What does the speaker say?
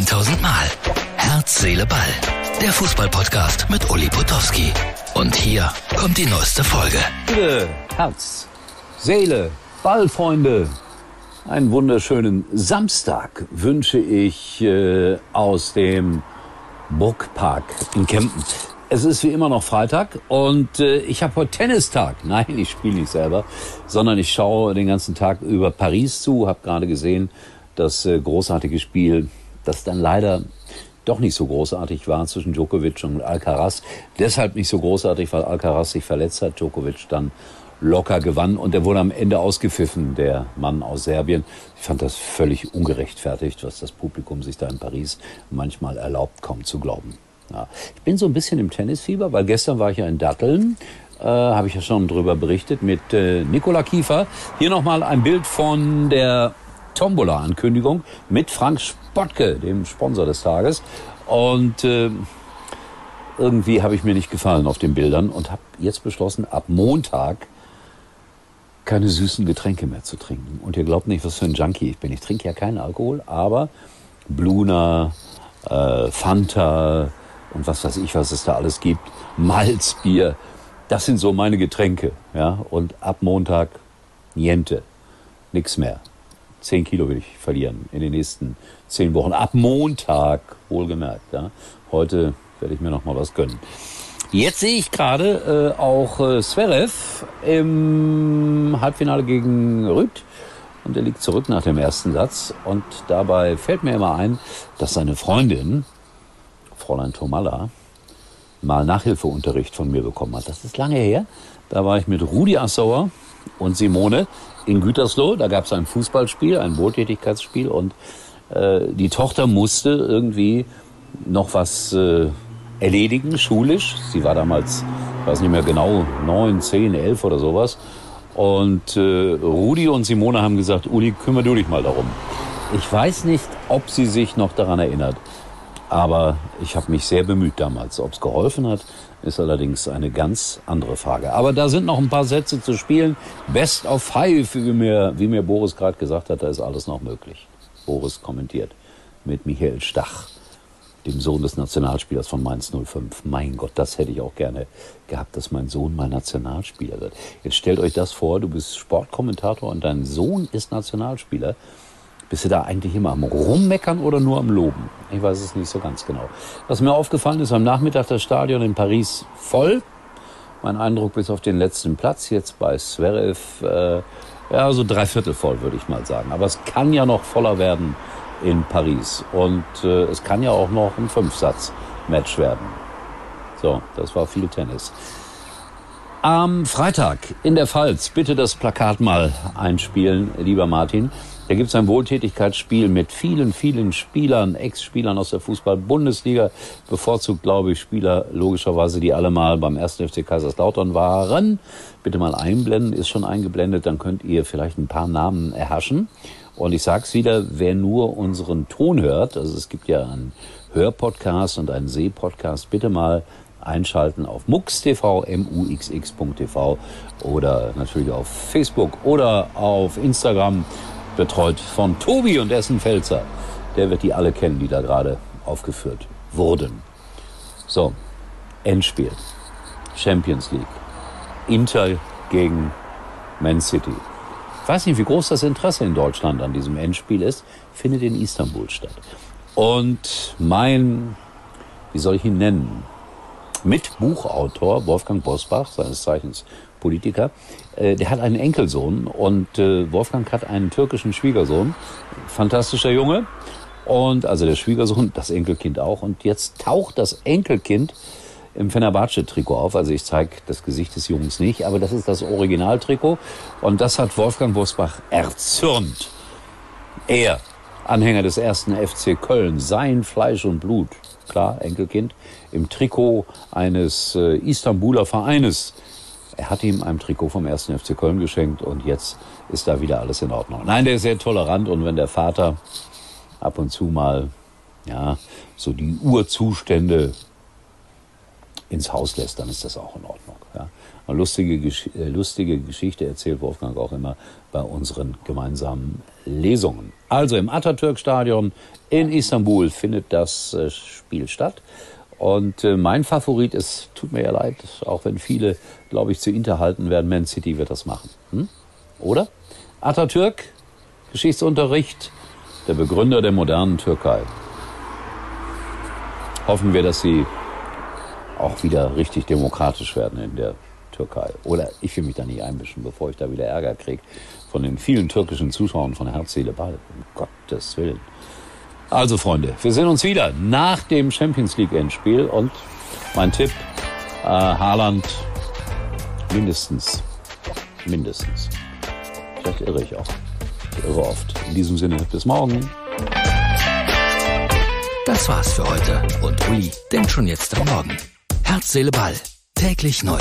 1000 Mal. Herz, Seele, Ball. Der Fußballpodcast mit Uli Potowski. Und hier kommt die neueste Folge. Liebe Herz, Seele, Ballfreunde, einen wunderschönen Samstag wünsche ich äh, aus dem Burgpark in Kempen. Es ist wie immer noch Freitag und äh, ich habe heute Tennistag. Nein, ich spiele nicht selber, sondern ich schaue den ganzen Tag über Paris zu. Habe gerade gesehen, das äh, großartige Spiel, das dann leider doch nicht so großartig war zwischen Djokovic und Alcaraz. Deshalb nicht so großartig, weil Alcaraz sich verletzt hat, Djokovic dann locker gewann und er wurde am Ende ausgepfiffen, der Mann aus Serbien. Ich fand das völlig ungerechtfertigt, was das Publikum sich da in Paris manchmal erlaubt, kaum zu glauben. Ja. Ich bin so ein bisschen im Tennisfieber, weil gestern war ich ja in Datteln, äh, habe ich ja schon drüber berichtet, mit äh, Nikola Kiefer. Hier nochmal ein Bild von der Tombola-Ankündigung mit Frank Spottke, dem Sponsor des Tages. Und äh, irgendwie habe ich mir nicht gefallen auf den Bildern und habe jetzt beschlossen, ab Montag keine süßen Getränke mehr zu trinken. Und ihr glaubt nicht, was für ein Junkie ich bin. Ich trinke ja keinen Alkohol, aber Bluna, äh, Fanta, und was weiß ich, was es da alles gibt. Malzbier. Das sind so meine Getränke. Ja? Und ab Montag niente. Nix mehr. Zehn Kilo will ich verlieren in den nächsten zehn Wochen. Ab Montag, wohlgemerkt. Ja? Heute werde ich mir noch mal was gönnen. Jetzt sehe ich gerade äh, auch äh, Zverev im Halbfinale gegen Rüd. Und er liegt zurück nach dem ersten Satz. Und dabei fällt mir immer ein, dass seine Freundin, Fräulein Tomalla mal Nachhilfeunterricht von mir bekommen hat. Das ist lange her. Da war ich mit Rudi Assauer und Simone in Gütersloh. Da gab es ein Fußballspiel, ein Wohltätigkeitsspiel und äh, die Tochter musste irgendwie noch was äh, erledigen, schulisch. Sie war damals, ich weiß nicht mehr genau, neun, zehn, elf oder sowas. Und äh, Rudi und Simone haben gesagt, Uli, kümmere du dich mal darum. Ich weiß nicht, ob sie sich noch daran erinnert. Aber ich habe mich sehr bemüht damals. Ob es geholfen hat, ist allerdings eine ganz andere Frage. Aber da sind noch ein paar Sätze zu spielen. Best of five, wie mir, wie mir Boris gerade gesagt hat, da ist alles noch möglich. Boris kommentiert mit Michael Stach, dem Sohn des Nationalspielers von Mainz 05. Mein Gott, das hätte ich auch gerne gehabt, dass mein Sohn mal Nationalspieler wird. Jetzt stellt euch das vor, du bist Sportkommentator und dein Sohn ist Nationalspieler. Bist du da eigentlich immer am Rummeckern oder nur am Loben? Ich weiß es nicht so ganz genau. Was mir aufgefallen ist, am Nachmittag das Stadion in Paris voll. Mein Eindruck bis auf den letzten Platz, jetzt bei Zverev, äh, ja, so dreiviertel voll, würde ich mal sagen. Aber es kann ja noch voller werden in Paris. Und äh, es kann ja auch noch ein Fünfsatz-Match werden. So, das war viel Tennis. Am Freitag in der Pfalz, bitte das Plakat mal einspielen, lieber Martin. Da gibt es ein Wohltätigkeitsspiel mit vielen, vielen Spielern, Ex-Spielern aus der Fußball-Bundesliga. Bevorzugt, glaube ich, Spieler logischerweise, die alle mal beim 1. FC Kaiserslautern waren. Bitte mal einblenden, ist schon eingeblendet, dann könnt ihr vielleicht ein paar Namen erhaschen. Und ich sag's wieder, wer nur unseren Ton hört, also es gibt ja einen Hörpodcast und einen Sehpodcast, bitte mal einschalten auf MUX.tv, muxx.tv oder natürlich auf Facebook oder auf Instagram betreut von Tobi und Essen Pfälzer. Der wird die alle kennen, die da gerade aufgeführt wurden. So, Endspiel. Champions League. Inter gegen Man City. Ich weiß nicht, wie groß das Interesse in Deutschland an diesem Endspiel ist. Findet in Istanbul statt. Und mein, wie soll ich ihn nennen? Mitbuchautor Wolfgang Bosbach, seines Zeichens Politiker, äh, der hat einen Enkelsohn und äh, Wolfgang hat einen türkischen Schwiegersohn. Fantastischer Junge. Und also der Schwiegersohn, das Enkelkind auch. Und jetzt taucht das Enkelkind im Fenerbahce-Trikot auf. Also ich zeige das Gesicht des Jungs nicht, aber das ist das Originaltrikot. Und das hat Wolfgang Bosbach erzürnt. Er, Anhänger des ersten FC Köln, sein Fleisch und Blut, klar, Enkelkind, im Trikot eines äh, Istanbuler Vereines er hat ihm ein Trikot vom 1. FC Köln geschenkt und jetzt ist da wieder alles in Ordnung. Nein, der ist sehr tolerant und wenn der Vater ab und zu mal, ja, so die Urzustände ins Haus lässt, dann ist das auch in Ordnung. Ja. Eine lustige, äh, lustige Geschichte erzählt Wolfgang auch immer bei unseren gemeinsamen Lesungen. Also im Atatürk-Stadion in Istanbul findet das äh, Spiel statt. Und äh, mein Favorit ist, tut mir ja leid, auch wenn viele, glaube ich, zu Inter halten werden, Man City wird das machen. Hm? Oder? Atatürk, Geschichtsunterricht, der Begründer der modernen Türkei. Hoffen wir, dass sie auch wieder richtig demokratisch werden in der Türkei. Oder ich will mich da nicht einmischen, bevor ich da wieder Ärger kriege von den vielen türkischen Zuschauern von Herz, Seele, Ball. Um Gottes Willen. Also Freunde, wir sehen uns wieder nach dem Champions League Endspiel und mein Tipp, äh, Haaland mindestens, mindestens. Vielleicht irre ich auch. Ich irre oft. In diesem Sinne, bis morgen. Das war's für heute und Uli denkt schon jetzt am Morgen. Herz, Seele, Ball. Täglich neu.